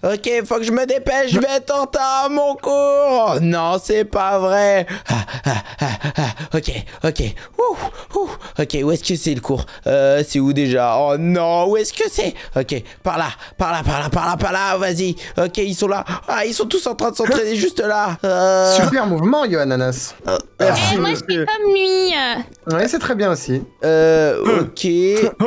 Ok, faut que je me dépêche, je vais être en retard à mon cours. Oh, non, c'est pas vrai. Ah, ah, ah, ah, ok, ok. Ouh, ouh. Ok, où est-ce que c'est le cours? Euh, C'est où déjà? Oh non, où est-ce que c'est? Ok, par là, par là, par là, par là, par là, vas-y. Ok, ils sont là. Ah, ils sont tous en train de s'entraîner juste là. Euh... Super mouvement, Yohannanas. Eh, moi, je fais comme lui. Ouais, c'est très bien aussi. Euh, ok.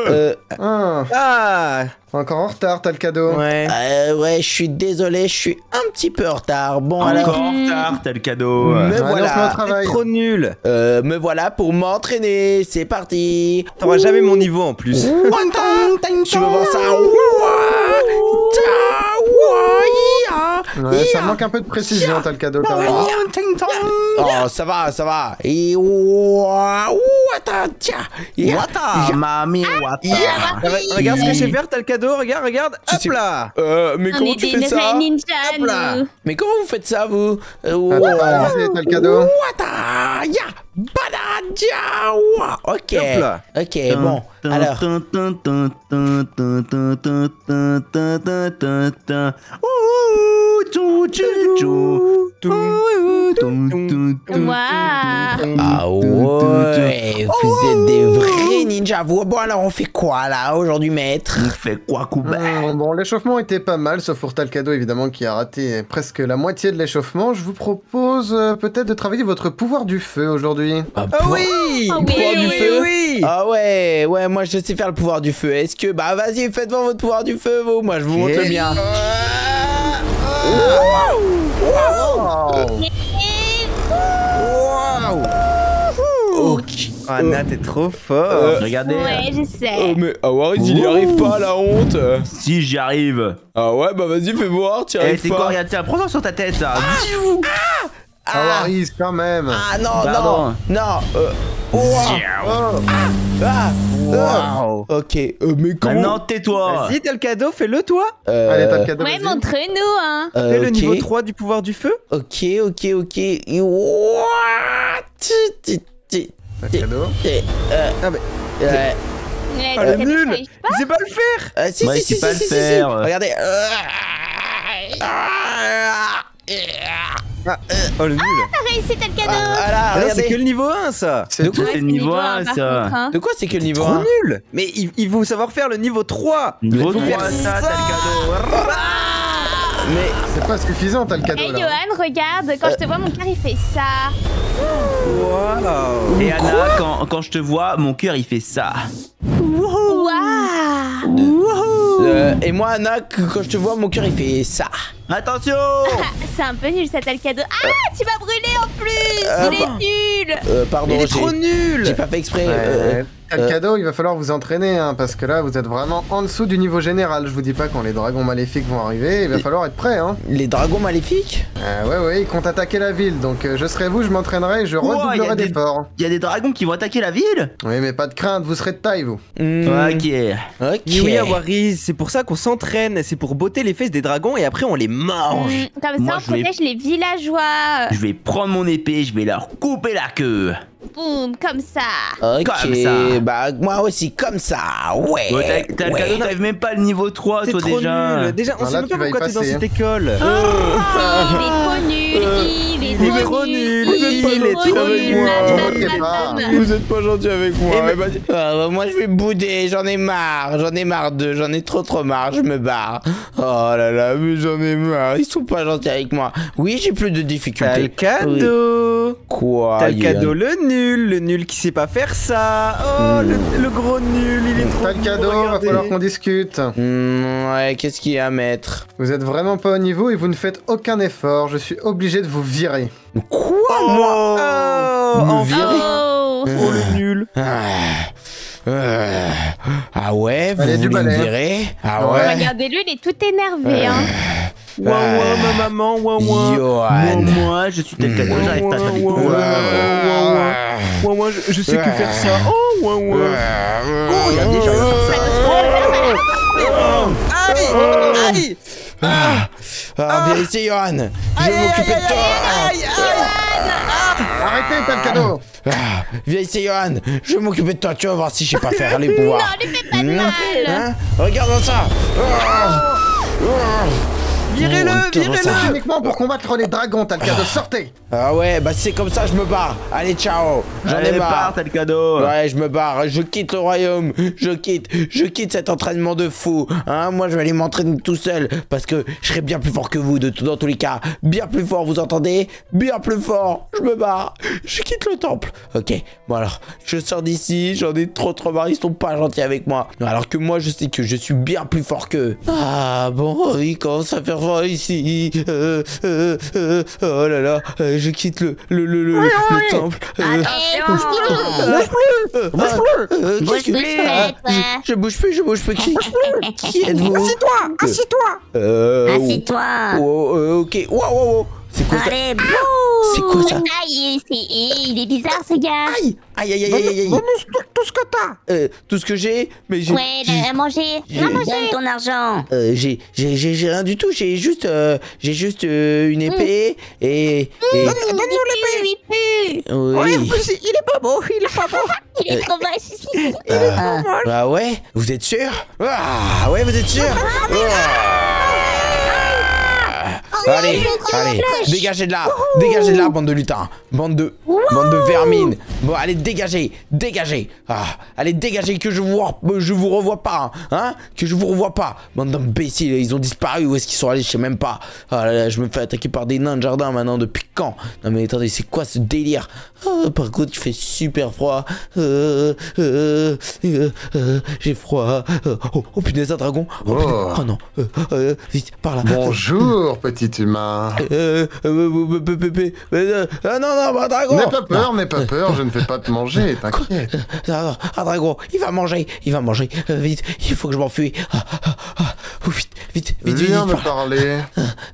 Euh, Ah, Ah encore en retard, t'as le cadeau. Ouais. euh, ouais, je suis désolé, je suis un petit peu en retard. Bon, alors, Encore en retard, t'as le cadeau. me voilà. Trop nul. Euh, me voilà pour m'entraîner. C'est parti. T'auras jamais mon niveau en plus. Tu veux voir ça Ouais, ça manque un peu de précision, t'as le cadeau quand même. Oh, ça va, ça va. Et attends, tiens. Wata, mami, wata. Re- Regarde ce que je sais faire, t'as le cadeau, regarde, regarde. Tu Hop là Euh, mais comment tu fais ça Hop là. Mais comment vous faites ça, vous Euh, t'as le cadeau. Wata, ya. Ok, ok, bon. Alors, ah ouais, vous êtes des vrais ninjas. Vous, bon alors, on fait quoi là aujourd'hui, maître? On fait quoi, Kuba Hum, Bon, l'échauffement était pas mal, sauf pour Talcado évidemment qui a raté presque la moitié de l'échauffement. Je vous propose euh, peut-être de travailler votre pouvoir du feu aujourd'hui. Ah, Ah oui Ah oui, Pouvoir du oui, feu, oui Ah ouais, ouais, moi je sais faire le pouvoir du feu. Est-ce que, bah vas-y, faites voir votre pouvoir du feu, vous. Moi je vous montre le mien. Ok. Ah, Nat, t'es trop fort Euh, Regardez. Ouais, je Oh sais. mais Awaris il y arrive pas la honte Si j'y arrive. Ah ouais bah vas-y fais voir tu y Eh, arrives c'est quoi pas Regarde, tiens, prends-ça sur ta tête, là. Ah, Waris, quand même. Ah non Pardon. non non euh, ouah, ah, Waouh ah. Ok euh, mais comment Maintenant, tais-toi. Vas-y, t'as le cadeau, fais-le toi Euh, Allez, t'as le cadeau. Ouais, montre-nous, hein. euh, Fais le niveau 3 du pouvoir du feu Ok ok ok Ouah, le cadeau. ti, euh, Ah, mais- euh, Ouais, Ah, le nul Il sait pas le faire euh, si Ouais, si si sait pas si le si, si, faire. si. Regardez Oh, le nul T'as réussi, t'as le cadeau. Ah, voilà, Ah c'est que le niveau 1, ça C'est quoi C'est le niveau 1, par ça. contre, hein. De quoi c'est que le niveau Trop 1 nul Mais il, il faut savoir faire le niveau 3 Niveau Faut 3, faire ça, t'as le cadeau. Mais C'est pas suffisant, t'as le cadeau Hey là. Johan, regarde, quand je te vois, mon cœur il fait ça. Waouh Et Anna, quand, quand je te vois, mon cœur il fait ça. Waouh euh, Et moi Anna quand je te vois mon cœur il fait ça Attention C'est un peu nul, ça t'as le cadeau. Ah, tu m'as brûlé en plus Euh, Il bah. est nul Euh, pardon, il est j'ai- trop nul J'ai pas fait exprès. euh, Ouais, Le euh, cadeau, il va falloir vous entraîner, hein, parce que là, vous êtes vraiment en dessous du niveau général. Je vous dis pas quand les dragons maléfiques vont arriver, il va falloir être prêt, hein. les dragons maléfiques Euh, ouais, ouais, ils comptent attaquer la ville, donc euh, je serai vous, je m'entraînerai, je Wow, redoublerai des- d'efforts. Il y a des dragons qui vont attaquer la ville? Oui, mais pas de crainte, vous serez de taille, vous. Hmm, Ok. Ok. Oui, Awaris, c'est pour ça qu'on s'entraîne, c'est pour botter les fesses des dragons et après on les mange. Hum, Comme Moi, ça, je on vais- protège les villageois. Je vais prendre mon épée, je vais leur couper la queue. Boum, comme ça. Ok, Comme ça. bah moi aussi comme ça, ouais. Ouais, t'as t'as le ouais. cadeau, t'arrives même pas le niveau 3, T'es toi trop déjà. nul Déjà, on sait même pas pourquoi t'es dans cette hein. école Il est trop nul, il est il est trop trop nul, nul, il il est est trop trop nul. nul. Moi, pas. bam. Vous êtes pas gentil avec moi. Eh, eh ben, ah, bah, moi je vais bouder, j'en ai marre, j'en ai marre d'eux, j'en ai trop trop marre, je me barre. Oh là là, mais j'en ai marre, ils sont pas gentils avec moi. Oui, j'ai plus de T'as le difficultés. cadeau Quoi T'as le cadeau, le nul, le nul qui sait pas faire ça. Oh, le, le gros nul, il est trop T'as le cadeau, va falloir qu'on discute. Hmm, ouais, qu'est-ce qu'il y a à mettre Vous êtes vraiment pas au niveau et vous ne faites aucun effort, je suis obligé de vous virer. Quoi moi? Oh, Me enfin. virer? Oh, Oh, le nul. ah. Euh, ah ouais, vous Allez, du voulez me virer? Ah Ouais. ouais? regardez-le, il est tout énervé. Hein. Ouin, ouin, ma maman, ouin, ouin. Johan. Moi, moi, je suis tel cadeau, j'arrive pas à faire des Ouais, coups. ouais, ouais. Ouin, ouin, je, je sais que faire ça. Oh, ouin, ouin. Oh, regardez, j'arrive à faire ça. Aïe, aïe, Ah, ah, viens ici, Johan. Je aïe, vais aïe, m'occuper de toi. aïe, aïe. Arrêtez, t'as le cadeau Ah, viens ici, Johan. Je vais m'occuper de toi. Tu vas voir si je sais pas faire les pouvoirs. Non, lui fais pas de Hmm, mal. hein Regarde ça. Ah, ah, Virez-le, virez-le. Uniquement pour combattre les dragons, Talcado, sortez Ah ouais, bah c'est comme ça, je me barre. Allez, ciao. J'en ai marre. t'as le cadeau. Ouais, je me barre, je quitte le royaume, je quitte, je quitte cet entraînement de fou. Hein, moi, je vais aller m'entraîner tout seul parce que je serai bien plus fort que vous de tout- dans tous les cas. Bien plus fort, vous entendez? Bien plus fort. Je me barre, je quitte le temple. Ok, bon alors, je sors d'ici, j'en ai trop trop marre, ils sont pas gentils avec moi. Alors que moi, je sais que je suis bien plus fort qu'eux. Ah bon, il commence à faire ici. Euh, euh, euh, oh là là, euh, je quitte le, le, le, le, le temple. Euh, euh, euh, euh, qu'est-ce que- bouge plus, Ah, toi. je, je bouge plus, je bouge plus. Qui, qui êtes-vous? Assieds-toi, assieds-toi. Euh. Assieds-toi. oh, euh, ok. Wow, wow, wow. C'est quoi ça Allez, bouh C'est quoi ça Aïe, c'est- il est bizarre ce gars. Aïe, aïe, aïe, aïe, aïe, aïe. Donne-nous tout, tout ce que t'as. Euh, tout ce que j'ai, mais j'ai. Ouais, j'ai- à manger. j'ai- Non, manger. Donne ton argent. euh, j'ai, j'ai, j'ai, j'ai rien du tout. J'ai juste, euh, j'ai juste euh, une épée et. et Donne-nous l'épée. Oui, plus. Ouais, en oui. plus, il est pas beau, il est pas beau. Il est trop moche. Ah, bah ouais. Vous êtes sûr? Ah ouais, vous êtes sûr? Ah. Allez, allez, dégagez de là, dégagez de là, bande de lutins, bande de, bande de vermines. Bon, allez, dégagez, dégagez. Ah, allez, dégagez que je vous, re- je vous revois pas, hein, hein, que je vous revois pas. Bande d'imbéciles, ils ont disparu. Où est-ce qu'ils sont allés Je sais même pas. Ah là là, je me fais attaquer par des nains de jardin maintenant. Depuis quand? Non mais attendez, c'est quoi ce délire? Ah, Par contre, il fait super froid. Euh, euh, euh, euh, J'ai froid. Euh, oh, oh punaise, un dragon. Oh, punaise. Oh. Oh non, Euh, euh, vite, par là. Bonjour, petit humain. Euh, euh, euh, euh, euh, euh, euh, euh, ah non, non, un dragon N'aie pas peur, n'aie pas peur, je ne vais pas te manger, t'inquiète. Ah, Un dragon, il va manger, il va manger, Euh, vite, il faut que je m'enfuis. Ah, ah, ah, oh, vite, vite, vite, vite, Viens vite, me parler.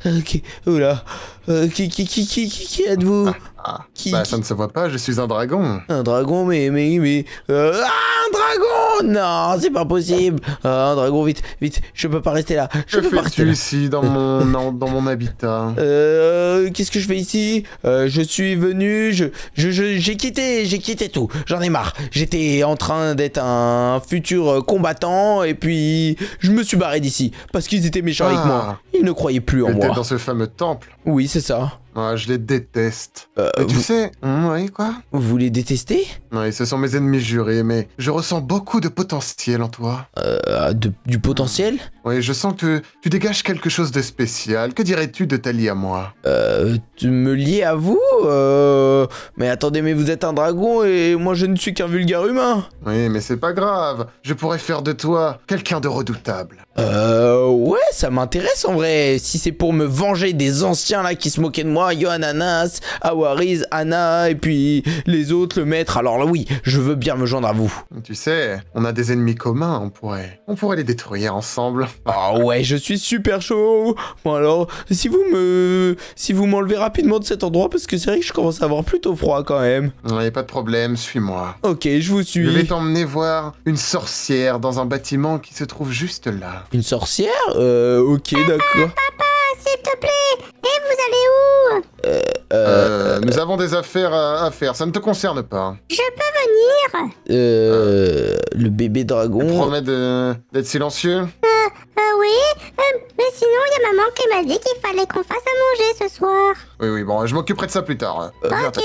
Ok, oula, Euh, qui, qui, qui, qui, qui, qui êtes-vous Ah, Qui- bah qui- ça ne se voit pas, je suis un dragon. Un dragon, mais, mais, mais, euh, ah, un dragon Non, c'est pas possible Ah, Un dragon, vite, vite, je peux pas rester là, je Que peux pas rester fais-tu là. ici dans mon, dans, dans mon habitat? Euh, qu'est-ce que je fais ici? Euh, Je suis venu, je, je, j'ai quitté, j'ai quitté tout. J'en ai marre. J'étais en train d'être un futur combattant et puis je me suis barré d'ici parce qu'ils étaient méchants avec Ah. moi. Ils ne croyaient plus en moi. dans ce fameux temple. Oui, c'est ça. Ah, je les déteste. Euh, Mais tu vous, sais, hum, oui, quoi? Vous les détestez? Oui, ce sont mes ennemis jurés, mais je ressens beaucoup de potentiel en toi. Euh, de- Du potentiel? Oui, je sens que tu dégages quelque chose de spécial. Que dirais-tu de t'allier à moi? Euh, de me lier à vous euh, Mais attendez, mais vous êtes un dragon et moi je ne suis qu'un vulgaire humain. Oui, mais c'est pas grave. Je pourrais faire de toi quelqu'un de redoutable. Euh, ouais, ça m'intéresse en vrai. Si c'est pour me venger des anciens là qui se moquaient de moi, Yohananas, Awariz, Anna et puis les autres, le maître. Alors là, oui, je veux bien me joindre à vous. Tu sais, on a des ennemis communs, on pourrait... On pourrait les détruire ensemble. Ah ouais, je suis super chaud. Bon alors, si vous me, si vous m'enlevez rapidement de cet endroit parce que c'est vrai que je commence à avoir plutôt froid quand même. Oui, pas de problème, suis-moi. Ok, je vous Je vais suis. t'emmener voir une sorcière dans un bâtiment qui se trouve juste là. Une sorcière? Euh, ok, d'accord. S'il te plaît. Et vous allez où? Euh, nous avons des affaires à, à faire, ça ne te concerne pas. Je peux venir Euh, le bébé dragon. Promets de- d'être silencieux maman qui m'a dit qu'il fallait qu'on fasse à manger ce soir. Oui, oui, bon, je m'occuperai de ça plus tard. Viens, Takedo.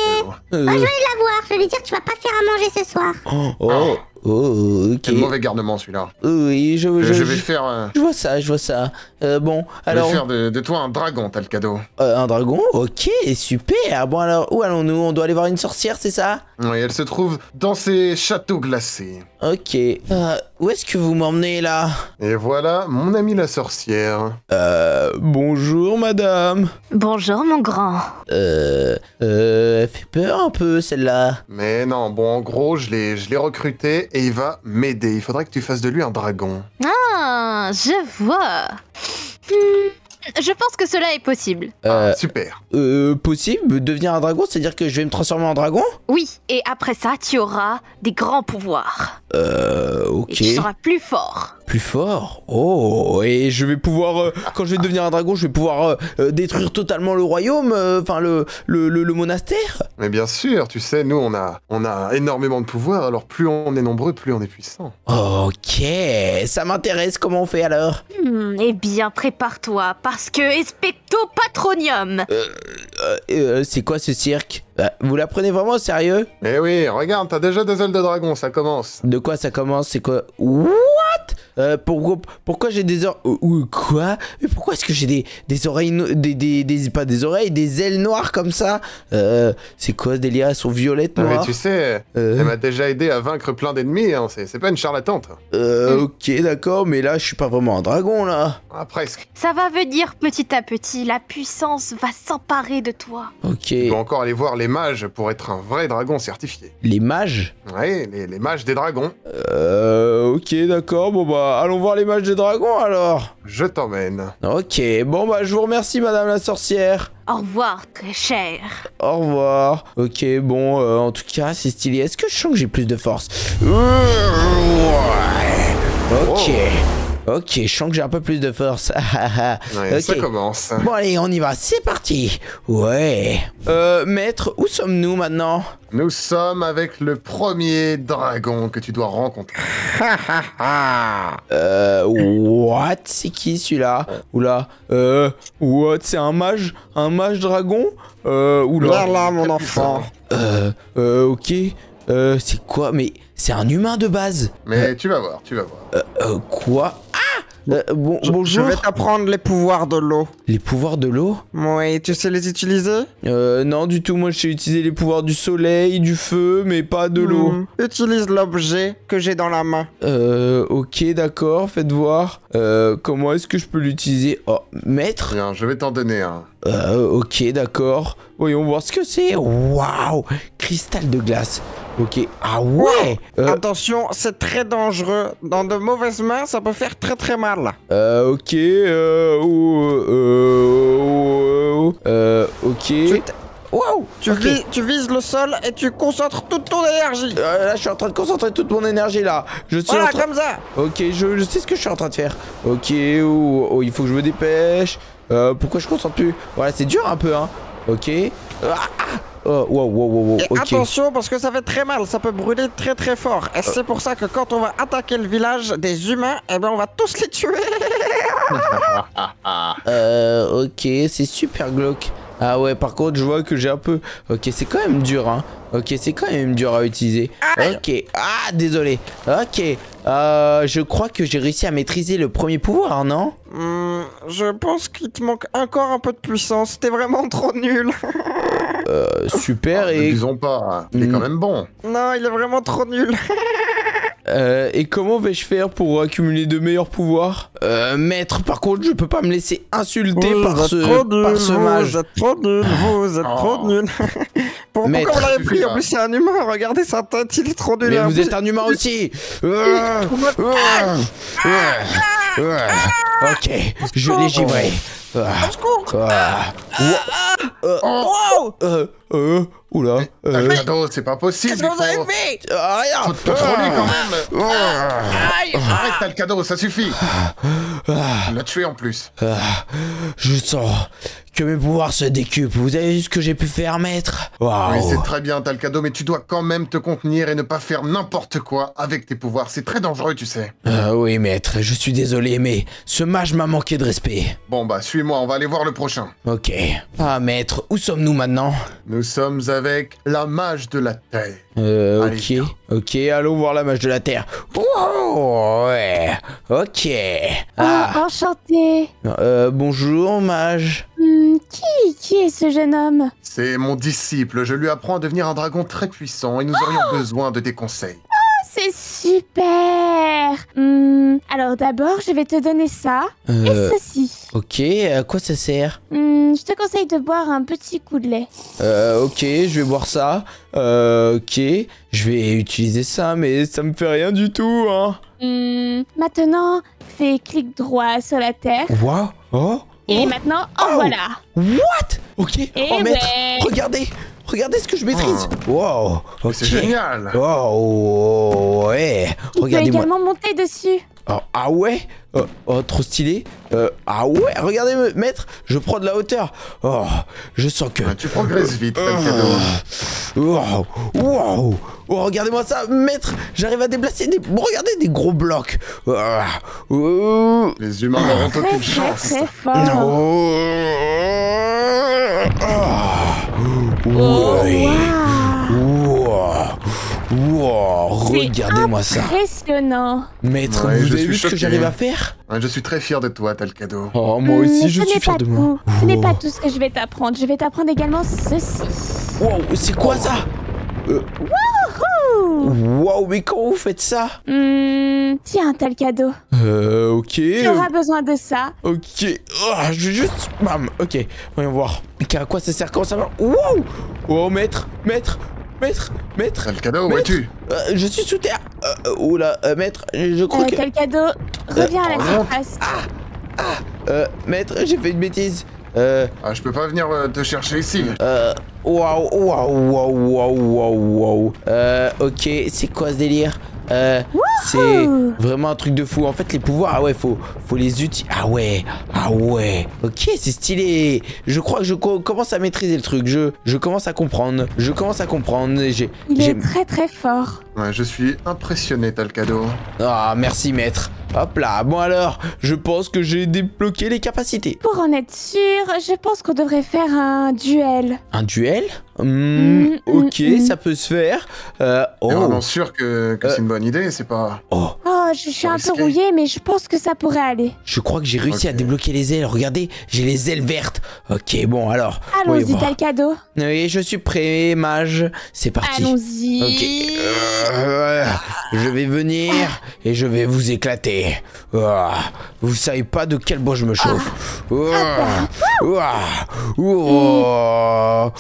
Euh, Ah, je vais la voir. Je vais lui dire que tu vas pas faire à manger ce soir. oh, oh, oh, ok. Quel mauvais garnement celui-là. Oui, je, Je, je, je vais je- faire, euh, je vois ça, je vois ça. Euh, bon, je vais alors, faire de, de toi un dragon, t'as le cadeau. euh, un dragon, ok, super. Bon alors, où allons-nous? On doit aller voir une sorcière, c'est ça? Oui, elle se trouve dans ces châteaux glacés. Ok. Euh, où est-ce que vous m'emmenez là? Et voilà, mon ami la sorcière. Euh, bonjour madame. Bonjour mon grand. Euh, euh, elle fait peur un peu celle-là. Mais non, bon, en gros, je l'ai je l'ai recruté et il va m'aider. Il faudrait que tu fasses de lui un dragon. Ah, je vois. Hmm, je pense que cela est possible. Euh, Ah, super. euh, possible de devenir un dragon, c'est-à-dire que je vais me transformer en dragon? Oui, et après ça, tu auras des grands pouvoirs. Euh, ok. Et tu seras plus fort. Plus fort Oh, et je vais pouvoir, euh, quand je vais devenir un dragon, je vais pouvoir euh, euh, détruire totalement le royaume, euh, enfin le, le, le, le monastère Mais bien sûr, tu sais, nous, on a, on a énormément de pouvoir, alors plus on est nombreux, plus on est puissant. Ok, ça m'intéresse, comment on fait alors? Hmm, eh bien, prépare-toi, parce que Especto Patronium Euh, euh, C'est quoi ce cirque? Euh, Vous la prenez vraiment au sérieux? Eh oui, regarde, t'as déjà des ailes de dragon, ça commence. De quoi ça commence? C'est quoi? What Euh, pourquoi, pourquoi j'ai des oreilles ou quoi? Mais pourquoi est-ce que j'ai des, des oreilles no- des, des, des- pas des oreilles des ailes noires comme ça? Euh, C'est quoi ce délire? Elles sont violettes Non, mais noires? tu sais, Euh, elle m'a déjà aidé à vaincre plein d'ennemis, hein, c'est pas une charlatante. euh, Ok d'accord mais là je suis pas vraiment un dragon là Ah, presque. Ça va venir petit à petit, la puissance va s'emparer de toi. Ok Tu dois encore aller voir les mages pour être un vrai dragon certifié. Les mages? Ouais, les, les mages des dragons. Euh ok d'accord bon bah allons voir les mages des dragons alors Je t'emmène. Ok bon bah je vous remercie madame la sorcière Au revoir, très cher. Au revoir. Ok, bon, euh, en tout cas, c'est stylé. Est-ce que je sens que j'ai plus de force? Euh, Ouais. Ok. Je sens que j'ai un peu plus de force. Ouais, Ok. ça commence. Bon, allez, on y va. C'est parti. Ouais. Euh, maître, où sommes-nous maintenant? Nous sommes avec le premier dragon que tu dois rencontrer. Euh, what? C'est qui celui-là? Oula. Euh, what? C'est un mage? Un mage dragon? Euh, oula. Viens là, mon enfant. Euh, euh, ok. Euh, c'est quoi? Mais c'est un humain de base. Mais tu vas voir, tu vas voir. Euh, quoi? Ah Euh, bon, Je, je bonjour. vais t'apprendre les pouvoirs de l'eau. Les pouvoirs de l'eau? Oui, tu sais les utiliser? Euh, non, du tout. Moi, je sais utiliser les pouvoirs du soleil, du feu, mais pas de l'eau. Hmm. Utilise l'objet que j'ai dans la main. Euh, ok, d'accord. Faites voir. Euh, comment est-ce que je peux l'utiliser? Oh, maître? Bien, je vais t'en donner un. Euh, ok, d'accord. Voyons voir ce que c'est. Waouh Cristal de glace. Ok. Ah ouais euh, Attention, c'est très dangereux. Dans de mauvaises mains, ça peut faire très très mal. euh, ok. Euh, oh, euh, euh, ok. Tu, Waouh tu vis- tu vises le sol et tu concentres toute ton énergie. Euh, là, je suis en train de concentrer toute mon énergie là. Je suis Voilà, comme ça. Ok, je, je sais ce que je suis en train de faire. Ok, oh, oh, il faut que je me dépêche. Euh, pourquoi je concentre plus? Voilà, c'est dur un peu, hein. Ok. Ah, ah. Oh, wow, wow, wow, wow, Et ok. attention parce que ça fait très mal, ça peut brûler très très fort. Et c'est pour ça que quand on va attaquer le village des humains, eh ben on va tous les tuer. Euh, ok, c'est super glauque. Ah ouais, par contre, je vois que j'ai un peu... Ok, c'est quand même dur, hein. Ok, c'est quand même dur à utiliser. Ok. Ah, désolé. Ok. Euh, je crois que j'ai réussi à maîtriser le premier pouvoir, non? Hmm, je pense qu'il te manque encore un peu de puissance. T'es vraiment trop nul. Euh, super, Ne et... disons pas, hein. il est Hmm. quand même bon. non, il est vraiment trop nul. Euh, et comment vais-je faire pour accumuler de meilleurs pouvoirs? Euh, Maître, par contre, je peux pas me laisser insulter vous par ce, nul, par ce vous mage. êtes trop nul, vous êtes trop Oh. nul. Pour, Maître. pourquoi vous l'avez pris? En plus, c'est un humain. Regardez sa tête, il est trop nul. Mais vous plus- êtes un humain aussi. Ok, je l'ai givré. Ah, ah. Wa- Wow euh, euh, oula. euh, Cadeau, c'est pas possible. Qu'est-ce que vous il avez fait? Ah, rien. Faut te contrôler quand même. Ah, Arrête, t'as le cadeau, ça suffit. ah, Tu l'as tué en plus. ah. je sens que mes pouvoirs se décuplent. Vous avez vu ce que j'ai pu faire, maître Waouh. Oui, c'est très bien, t'as le cadeau, mais tu dois quand même te contenir et ne pas faire n'importe quoi avec tes pouvoirs. C'est très dangereux, tu sais. Ah oui, maître, je suis désolé, mais ce mage m'a manqué de respect. Bon, bah, suis-moi, on va aller voir le prochain. Ok. Ah, maître, où sommes-nous maintenant? Nous sommes avec la mage de la terre. Euh, Allez, ok. viens. Ok, allons voir la mage de la Terre. Wow, ouais. Ok. Ah, Oh, enchanté. euh, bonjour, mage. Hmm, qui, qui est ce jeune homme? C'est mon disciple, je lui apprends à devenir un dragon très puissant et nous aurions besoin de tes conseils. C'est super. Hmm, alors d'abord, je vais te donner ça Euh, et ceci. ok, à quoi ça sert? Hmm, je te conseille de boire un petit coup de lait. Euh, ok, je vais boire ça. Euh, ok, je vais utiliser ça, mais ça me fait rien du tout, hein. Hmm, maintenant, fais clic droit sur la terre. Wow. Oh. Et oh. maintenant, en Oh. voilà. What? Ok. Et oh, maître, ouais. regardez. Regardez ce que je maîtrise. Wow, ok. C'est génial. Wow, ouais. Tu peux Regardez-moi. également monter dessus. Oh, ah ouais oh, oh, trop stylé. Euh, ah ouais, regardez, maître, je prends de la hauteur. Oh, je sens que... Ouais, Tu progresses vite, Talcado. Wow, wow. Oh, regardez-moi ça, maître. J'arrive à déplacer des... Bon, regardez, des gros blocs. Ah, oh, Les humains n'auront aucune chance. très fort. Oh, ouais. Wow, wow, C'est regardez-moi ça. Impressionnant. Maître, Ouais, vous je avez suis vu ce que j'arrive à faire? Je suis très fier de toi, Talcado. Oh, moi aussi, Hmm, je suis fier pas de moi. tout. Ce n'est pas Wow. tout ce que je vais t'apprendre. Je vais t'apprendre également ceci. Wow, c'est quoi ça? euh... Wow, mais comment vous faites ça Hmm, tiens, t'as le cadeau. Euh, ok. Tu auras besoin de ça. Ok. Oh, je vais juste. Bam. Ok. Voyons voir. À quoi ça sert Comment ça va Wow Oh, maître, maître, maître, maître. Talcado, où Maître. es-tu Euh, je suis sous terre. Euh, euh, oula, euh, maître, je crois Euh, que. t'as le cadeau. Reviens à la surface. Euh, maître, j'ai fait une bêtise. Euh, ah, Je peux pas venir euh, te chercher ici. euh. Waouh, waouh, waouh, waouh, waouh. Euh, ok, c'est quoi ce délire? Euh, c'est vraiment un truc de fou. En fait, les pouvoirs, ah ouais, faut, faut les utiliser. Ah ouais, ah ouais. Ok, c'est stylé. Je crois que je co- commence à maîtriser le truc. Je, je commence à comprendre. Je commence à comprendre. J'ai, Il est très très fort. Ouais, je suis impressionné, Talcado. Ah, merci maître. Hop là. Bon alors, je pense que j'ai débloqué les capacités. Pour en être sûr, je pense qu'on devrait faire un duel. Un duel? Hmm, Mm, Ok, mm, ça peut se faire. Euh, T'es oh, vraiment sûr que, que Euh. c'est une bonne idée, c'est pas... oh. Oh, je suis un peu risqué. rouillée, mais je pense que ça pourrait aller. Je crois que j'ai réussi à débloquer les ailes. Regardez, j'ai les ailes vertes. Ok, bon alors. Allons-y, t'as le cadeau. Oui, je suis prêt, mage. C'est parti. Allons-y. Ok. Euh, je vais venir et je vais vous éclater. Ah, vous savez pas de quel bois je me chauffe. Ah, ah, ah,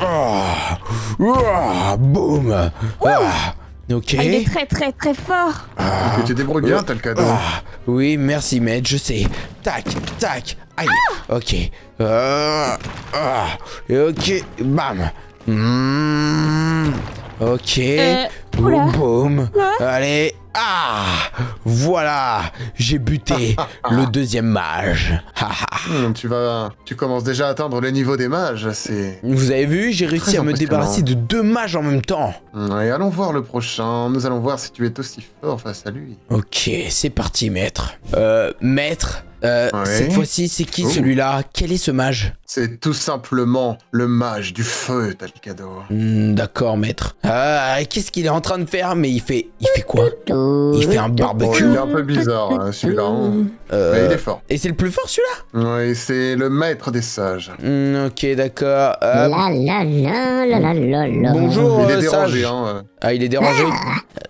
ah, ah, Boum. Ah, Ok. Ah, il est très très très fort. Que tu débrouilles bien, Talcado. Ah, oui, merci, maître, je sais. Tac, tac, aïe. Ok. Euh, ah, et ok, bam. Hmm, ok. Euh, boum, oula. boum. Ouais. Allez. Ah, voilà. J'ai buté le deuxième mage. Hmm, tu vas... Tu commences déjà à atteindre les niveaux des mages, c'est... Vous avez vu, j'ai réussi à me débarrasser de deux mages en même temps. Ouais, allons voir le prochain. Nous allons voir si tu es aussi fort face à lui. Ok, c'est parti, maître. Euh, maître, euh, Ouais. cette fois-ci, c'est qui Oh. celui-là? Quel est ce mage? C'est tout simplement le mage du feu, Talcado. Hmm, D'accord, maître. Ah, qu'est-ce qu'il est en train de faire? Mais il fait, il fait quoi? Il fait un barbecue? il est un peu bizarre, hein, celui-là. hein. Euh, Mais il est fort. Et c'est le plus fort celui-là? Ouais, c'est le maître des sages. Hmm, Ok, d'accord. Euh, La la la la la la la. bonjour, il euh, est dérangé, sage. hein. euh. Ah, il est dérangé.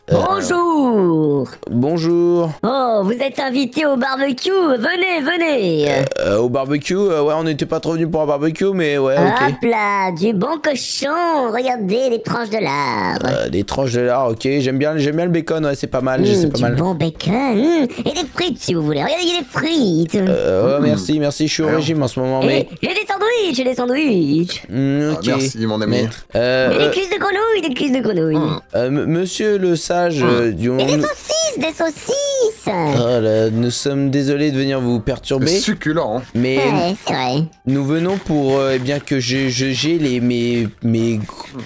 Bonjour Bonjour. Oh, vous êtes invité au barbecue Venez, venez Euh, au barbecue, euh, ouais, on n'était pas trop venus pour un barbecue, mais ouais, ok. Hop là, du bon cochon Regardez les tranches de lard Euh, des tranches de lard, ok. J'aime bien, j'aime bien le bacon, ouais, c'est pas mal, Mmh, c'est pas Du mal. bon bacon mmh, Et des frites si vous voulez Regardez, il y a des frites Euh, ouais, merci, merci. Je suis au régime en ce moment, Et mais. j'ai des sandwichs, j'ai des sandwichs Hmm, Ah, ok. merci, mon ami. Maître. Euh, Et des euh, cuisses de grenouille, des cuisses de grenouille Mmh. euh, m- monsieur le sage, euh, du- des on- saucisses, des saucisses Oh là, nous sommes désolés de venir vous C'est perturber, succulent. hein. mais Ouais, c'est vrai nous venons pour euh, eh bien que je- je- j'ai les mes, mes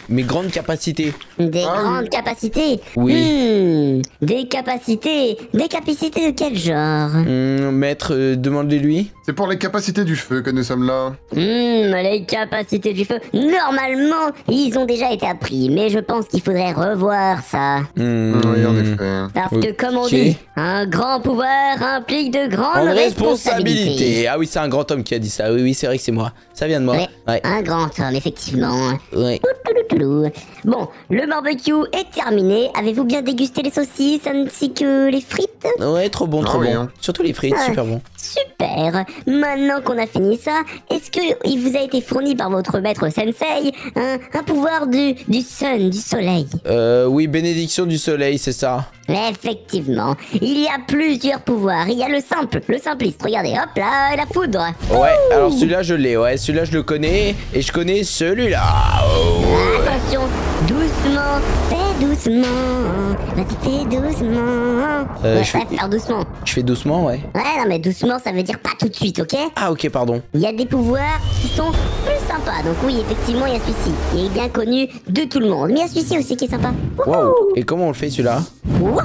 mes grandes capacités. Des Ah oui. grandes capacités Oui. Hmm, Des capacités Des capacités de quel genre? Hmm, maître, euh, demandez-lui. C'est pour les capacités du feu que nous sommes là. Hmm, les capacités du feu, normalement, ils ont déjà été appris, mais je pense qu'il faudrait revoir ça. Hmm, Oui, en effet. Parce que, comme on dit, un grand pouvoir implique de grandes responsabilités. responsabilité. Ah oui, c'est un grand homme qui a dit ça. Oui, oui, c'est vrai que c'est moi. Ça vient de moi. Ouais, Ouais. un grand homme, effectivement. ouais. Bon, le barbecue est terminé. Avez-vous bien dégusté les saucisses ainsi que les frites? Ouais, trop bon, trop Ah oui, bon. hein. Surtout les frites, super bon. Super. Maintenant qu'on a fini ça, est-ce que il vous a été fourni par votre maître sensei un, un pouvoir du, du sun, du soleil? Euh, oui, bénédiction du soleil, c'est ça. Effectivement, il y a plusieurs pouvoirs. Il y a le simple, le simpliste. Regardez, hop là, la foudre. Ouais, alors celui-là je l'ai, ouais, celui-là je le connais, et je connais celui-là. Oh. Attention, doucement, doucement. Vas-y, fais doucement. Euh, ouais, je fais- faire doucement. Je fais doucement, ouais. Ouais, non, mais doucement, ça veut dire pas tout de suite, ok Ah, ok, pardon. Il y a des pouvoirs qui sont plus sympas. Donc oui, effectivement, il y a celui-ci. Il est bien connu de tout le monde. Mais il y a celui-ci aussi qui est sympa. Wow. Et comment on le fait celui-là Wouhou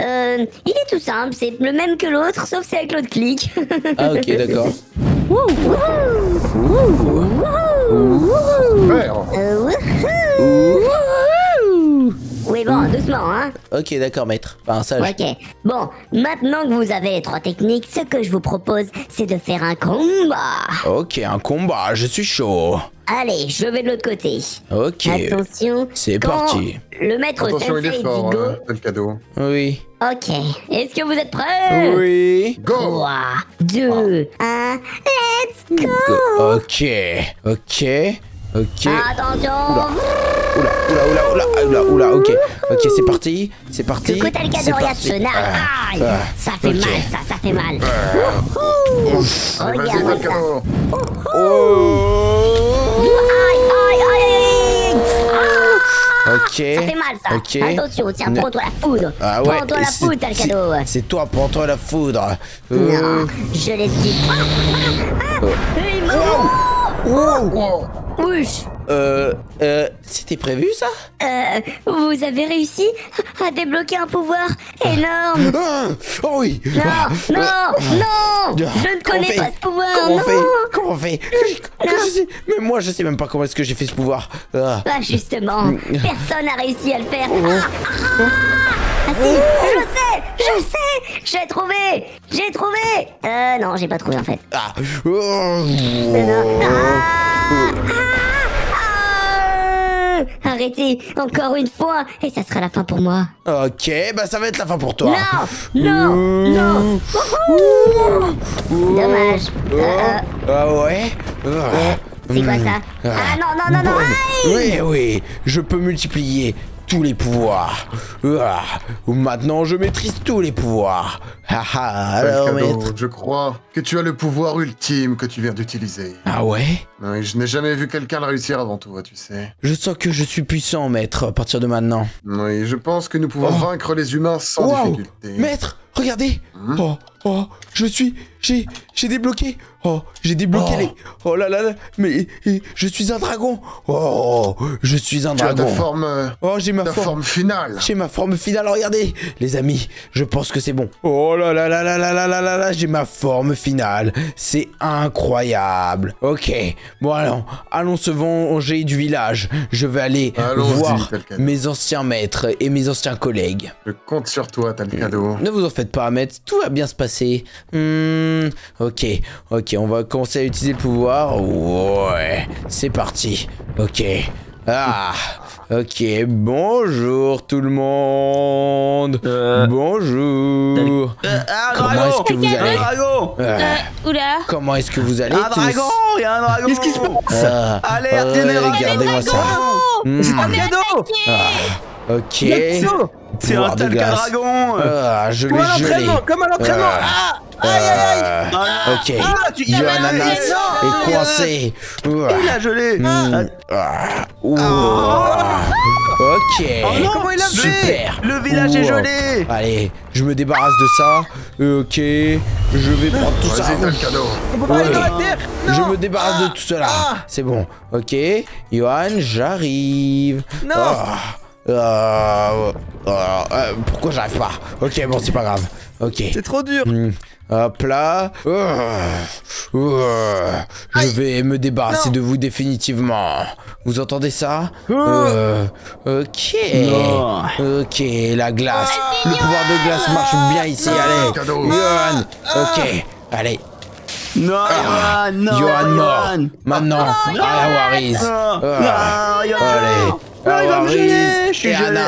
Euh, il est tout simple. C'est le même que l'autre, sauf c'est avec l'autre clic. Ah, ok, d'accord. Super. Euh, wouhou Oui, bon, doucement, hein Ok, d'accord, maître. Enfin, sage. Ok. Bon, maintenant que vous avez les trois techniques, ce que je vous propose, c'est de faire un combat. Ok, un combat, je suis chaud. Allez, je vais de l'autre côté. Ok. Attention. c'est quand parti. Le maître Attention, il est dit fort, go. hein, c'est le cadeau. Oui. Ok. Est-ce que vous êtes prêts? Oui. Go 3, 2, 1, let's go Ok. Ok. Ok. Attention Oula, oula, oula, oula, oula, oula, ok. Ok, c'est parti. C'est parti. Coucou C'est parti. Ah, Aïe ah, Ça fait mal, ça, ça fait mal Allez, Vas-y, Regarde ça. Oh. Aïe, aïe, aïe, Ah, Ok. Ça fait mal ça Ok. Attention, tiens, prends-toi la foudre Ah ouais. Prends-toi la foudre, t'as le c'est- cadeau C'est toi, prends-toi la foudre. Euh, Non, je l'esquive Ah, ah, ah, Il me Wow. Ouch Euh, euh, c'était prévu ça? Euh, vous avez réussi à débloquer un pouvoir énorme Ah, Oh oui Non, Ah, non, non Je ne on connais pas ce pouvoir, Comment on non fait Comment on fait je sais- Mais moi je sais même pas comment est-ce que j'ai fait ce pouvoir. Ah. Bah justement, personne n'a réussi à le faire. Oh. Ah, si, je sais, je sais, j'ai trouvé, j'ai trouvé. Euh, non, j'ai pas trouvé en fait. Ah. Mais non. Ah, ah, ah. Arrêtez, encore une fois, et ça sera la fin pour moi. Ok, bah ça va être la fin pour toi. Non, non, non. Wouhou. Dommage. Oh. Euh, euh, Ah ouais Ah. c'est quoi Hmm. ça Ah non, non, non, non. Aïe. Oui, oui, je peux multiplier tous les pouvoirs. Ah. Maintenant, je maîtrise tous les pouvoirs. Alors, maître. Je crois que tu as le pouvoir ultime que tu viens d'utiliser. Ah ouais? Oui, je n'ai jamais vu quelqu'un le réussir avant toi, tu sais. Je sens que je suis puissant, maître, à partir de maintenant. Oui, je pense que nous pouvons Oh. vaincre les humains sans Wow. difficulté. Maître, regardez Hmm? Oh, oh, je suis... J'ai... Débloqué Oh, j'ai débloqué Oh. les... Oh là là là Mais... Je suis un dragon Oh, je suis un Tu as ta dragon forme, euh, Oh, j'ai ma forme... forme finale. J'ai ma forme finale, regardez Les amis, je pense que c'est bon. Oh là là là là là là là là là, j'ai ma forme finale. C'est incroyable. Ok, bon alors, allons se venger du village. Je vais aller voir mes anciens maîtres et mes anciens collègues. Je compte sur toi, t'as le cadeau. Ne vous en faites pas, maître, tout va bien se passer. Hmm, ok, ok, on va commencer à utiliser le pouvoir. Ouais, c'est parti. Ok. Ah, ok, bonjour tout le monde. Euh. Bonjour. Euh, un Comment dragon est-ce que vous allez Un dragon Euh, Oula comment est-ce que vous allez Un tous dragon Il y a un dragon Qu'est-ce qui se passe Ah, Alerte euh, Regardez-moi ça. Le cadeau ah, ok. C'est un tel dragon Ah, je Comme vais à l'entraînement, comme à l'entraînement Ah. Ah Aïe aïe aïe Ah, ok. ah, tu- Yo Ananas est coincé. Il a gelé. Ok. Oh non, Comment il a fait Super. Le village est gelé Allez, je me débarrasse de ça. Ok. Je vais prendre tout ça. Cadeau. On peut pas dans la terre Je me débarrasse de tout cela. Ah. C'est bon. Ok. Johan, j'arrive. Non. Euh, euh, euh, pourquoi j'arrive pas Ok, bon, c'est pas grave. Ok. C'est trop dur Hmm. Hop là. Je vais me débarrasser Non. de vous définitivement. Vous entendez ça Oh. Euh, Ok. Non. Ok, la glace. Le pouvoir de glace marche bien ici. Allez. Cadeau. Johan. Ok. Allez. No, ah, Johan mort. Maintenant, no, Allez. Ah, il va me geler, je suis. Allez,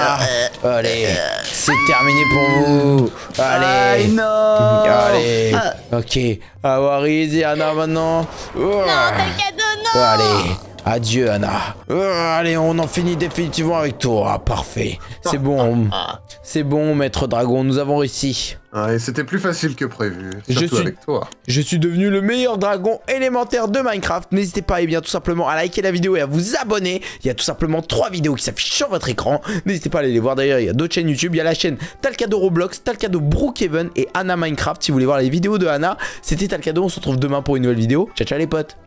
ah. c'est terminé pour vous. Allez. Ah, non. Allez. Ah. Ok, Ayawaris et Anna maintenant. Non, t'inquiète, non. Allez. Adieu, Anna. Euh, allez, on en finit définitivement avec toi. Ah, parfait. C'est bon. C'est bon, maître dragon. Nous avons réussi. Ouais, c'était plus facile que prévu, Je surtout suis- avec toi. Je suis devenu le meilleur dragon élémentaire de Minecraft. N'hésitez pas, et bien tout simplement à liker la vidéo et à vous abonner. Il y a tout simplement trois vidéos qui s'affichent sur votre écran. N'hésitez pas à aller les voir. D'ailleurs, il y a d'autres chaînes YouTube. Il y a la chaîne Talcado Roblox, Talcado Brookhaven et Anna Minecraft. Si vous voulez voir les vidéos de Anna, c'était Talcado. On se retrouve demain pour une nouvelle vidéo. Ciao, ciao les potes.